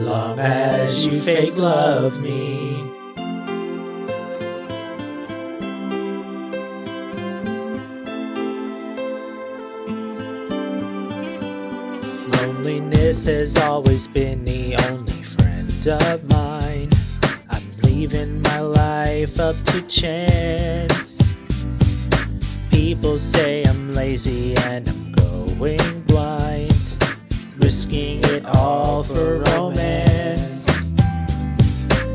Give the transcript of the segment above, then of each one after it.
long as you fake love me. Loneliness has always been the only friend of mine. I'm leaving my life up to chance. People say I'm lazy and I'm going blind, risking it all for romance.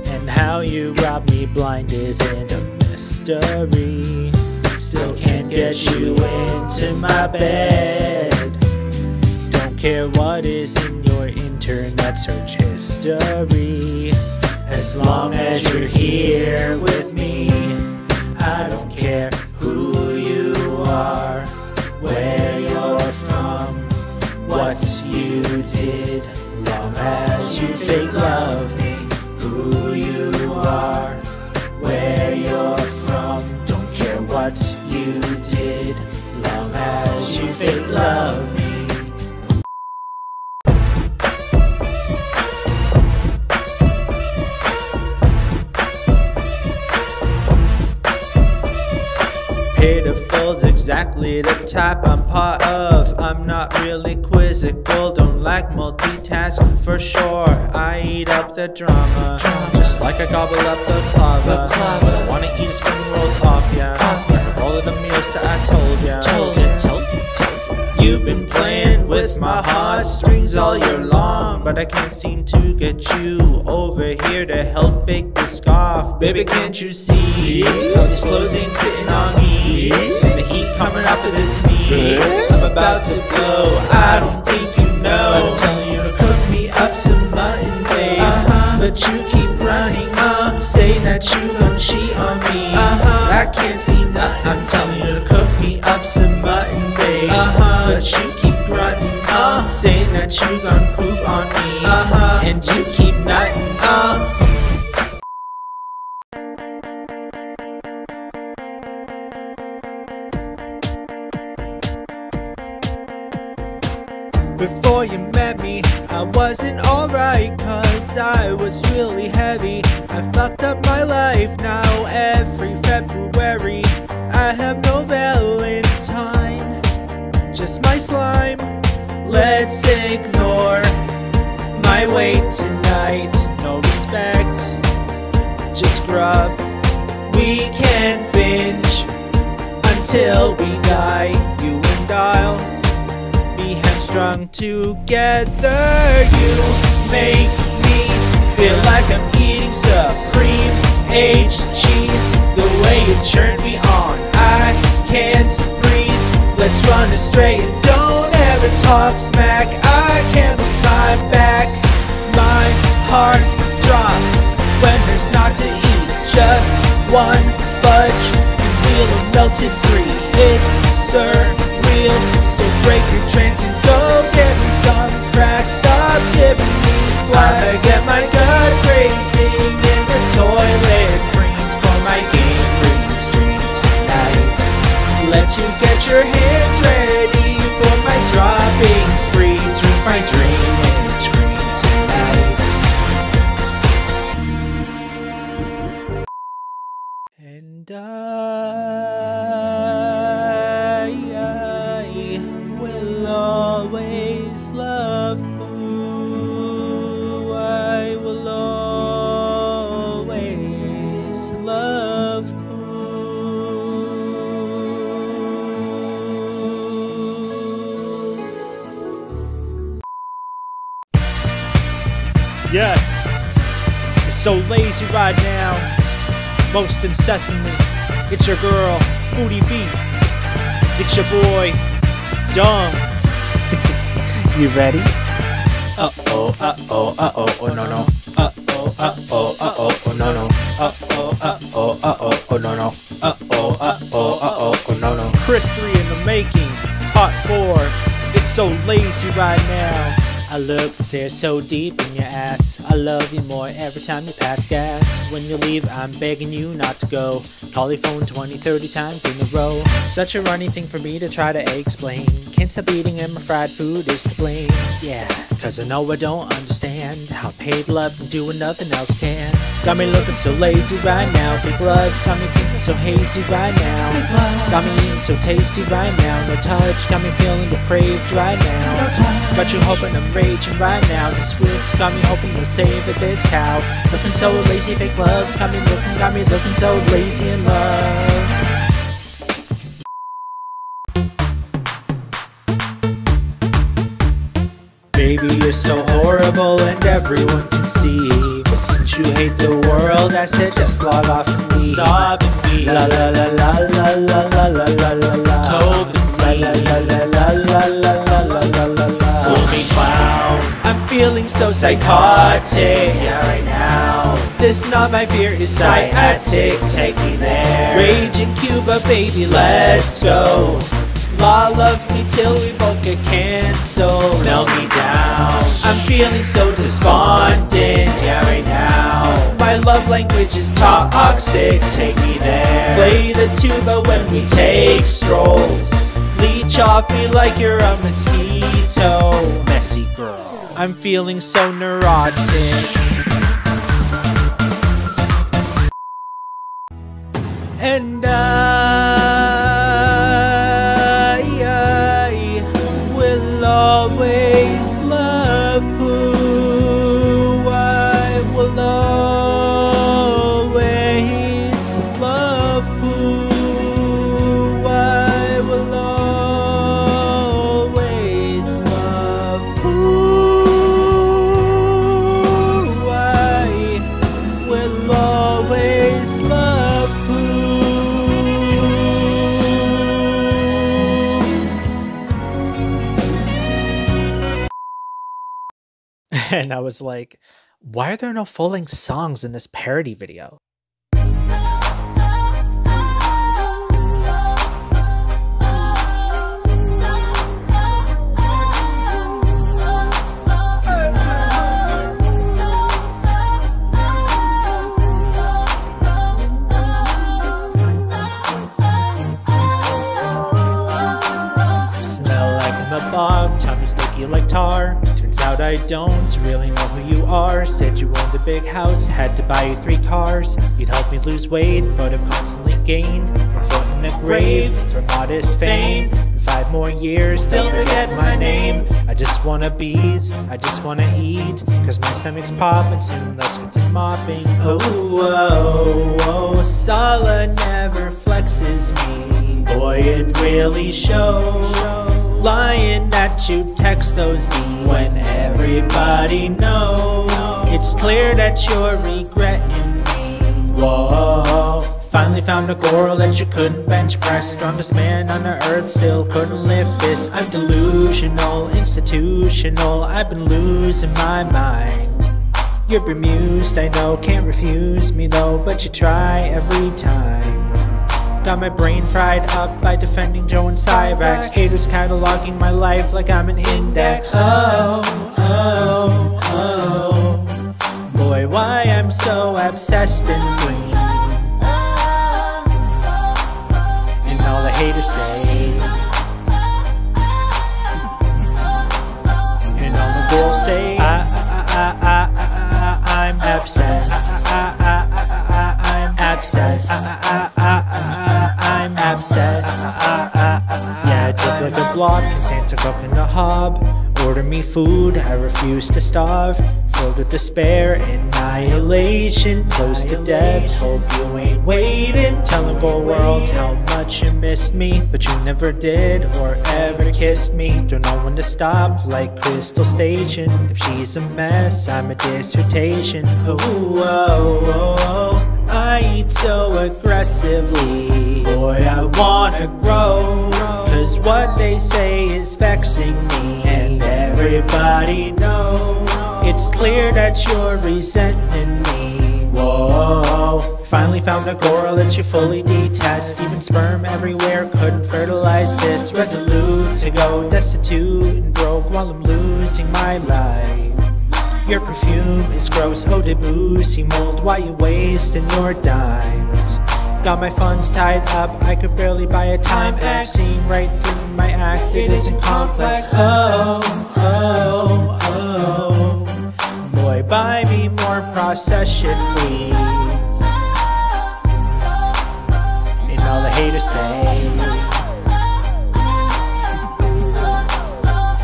And how you rob me blind isn't a mystery. Still can't get you into my bed. Don't care what is in your internet search history. As long as you're here with me, as you fake love me, who you are, where you're from, don't care what you did. Long as you fake love me. Pitiful's exactly the type I'm part of. I'm not really quizzical, don't like multitasking for sure. I eat up the drama, just like I gobble up the clava. I wanna eat spring rolls off ya, like all of the meals that I told ya. Told ya, told ya, told ya. You've been playing with my heartstrings all long, but I can't seem to get you over here to help bake the scarf. Baby, can't you see how these clothes ain't fitting on me? And the heat coming off of this meat, I'm about to blow. I don't think you know. I'm telling you to cook me up some mutton, babe. Uh-huh. But you keep running, uh, saying that you gon' cheat on me. Uh-huh. I can't I wasn't alright, cause I was really heavy. I fucked up my life now every February. I have no Valentine, just my slime. Let's ignore my weight tonight. No respect, just grub. We can't binge until we die, you and I'll hamstrung together. You make me feel like I'm eating supreme aged cheese. The way you turn me on, I can't breathe. Let's run astray and don't ever talk smack. I can't move my back. My heart drops when there's not to eat. Just one fudge and we'll have melted free. It's surreal, so break your trance and go get me some crack. Stop giving me flack. I'ma get my gut racing in the toilet. Love Pooh. I will always love Pooh. Yes. It's so lazy right now. Most incessantly. It's your girl, Booty Beat. It's your boy, Dumb. You ready? Uh oh, uh oh, uh oh, oh no no. Uh oh, uh oh, uh oh, oh no no. Uh oh, uh oh, uh oh, oh no no. Uh oh, uh oh, uh oh, oh no no. Chris 3 in the making. Part 4. It's so lazy right now. I look, stare so deep in your ass. I love you more every time you pass gas. When you leave, I'm begging you not to go. Call your phone 20, 30 times in a row. Such a runny thing for me to try to explain. Can't stop eating and my fried food is to blame. Yeah, cause I know I don't understand how paid love can do when nothing else can. Got me looking so lazy right now. Fake love's got me thinking so hazy right now. Got me eating so tasty right now. No touch, got me feeling depraved right now. Got you hoping I'm raging right now. The Swiss got me hoping you'll save it this cow. Looking so lazy, fake love's got me looking, got me looking so lazy in love. Baby, you're so horrible and everyone can see. Since you hate the world, I said just log off and leave. Sob and me. La la la la la la la la la la la. And see. La la la la la la la la la la la. Fool me clown. I'm feeling so psychotic. Yeah, right now. This not my fear is sciatic. Take me there. Rage in Cuba, baby, let's go. Law love me till we both get canceled. Melt me down. I'm feeling so despondent. Yeah, right now. My love language is toxic. Take me there. Play the tuba when we take strolls. Leech off me like you're a mosquito. Messy girl. I'm feeling so neurotic. And I, And I was like, why are there no full length songs in this parody video? Smell like I'm bog, tummy sticky like tar. Turns out I don't really know who you are. Said you owned a big house, had to buy you three cars. You'd help me lose weight, but have constantly gained. Foot in a grave for modest fame. In five more years, they'll forget my name. I just wanna be, I just wanna eat. Cause my stomach's popping soon, let's get to mopping. Oh, oh, oh, Salah never flexes me. Boy, it really shows. Lying that you text those beats when everybody knows. It's clear that you're regretting me. Whoa. Finally found a girl that you couldn't bench press. Strongest man on the earth still couldn't lift this. I'm delusional, institutional. I've been losing my mind. You're bemused, I know, can't refuse me though, but you try every time. Got my brain fried up by defending Joe and Cyrax. Haters cataloging my life like I'm an index. Oh, oh, oh. Boy, why I'm so obsessed and green. And all the haters say. And all the girls say. I, I, I, I, I, I, I'm obsessed. I, I, I, I, I, I'm obsessed. I, I, I, block. Can Santa cook in the hob? Order me food, I refuse to starve. Filled with despair, annihilation, close to death. Hope you ain't waiting. Telling the world how much you missed me, but you never did or ever kissed me. Don't know when to stop, like Crystal Station. If she's a mess, I'm a dissertation. Oh, oh, oh, oh. I eat so aggressively. Boy, I wanna grow. Cause what they say is vexing me, and everybody knows. It's clear that you're resenting me. Whoa. Finally found a girl that you fully detest. Even sperm everywhere couldn't fertilize this. Resolute to go destitute and broke while I'm losing my life. Your perfume is gross, oh Debussy mold. Why you wasting your dimes? Got my funds tied up, I could barely buy a Timex. Seen right through my act, it isn't complex. Oh, oh, oh, oh. Boy, buy me more procession, please. And all the haters say.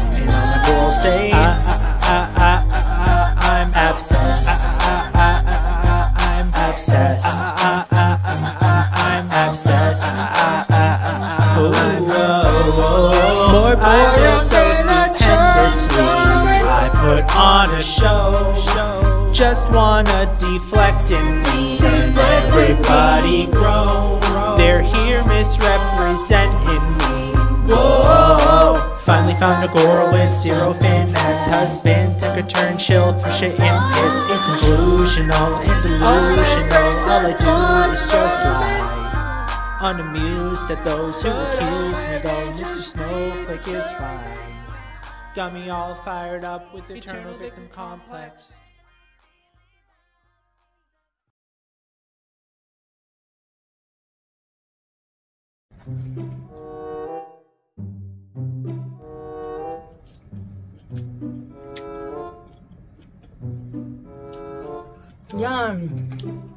And all my girls say. I, show. Just wanna deflect and and everybody grow. They're here misrepresenting me. Whoa. Finally found a girl with zero finesse. Husband took a turn, chill for shit and piss. In conclusional and delusional. All I do is just lie. Unamused at those who accuse me, though Mr. Snowflake is fine. Got me all fired up with eternal victim complex. Yum.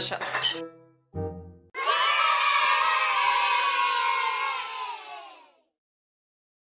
Lanchas.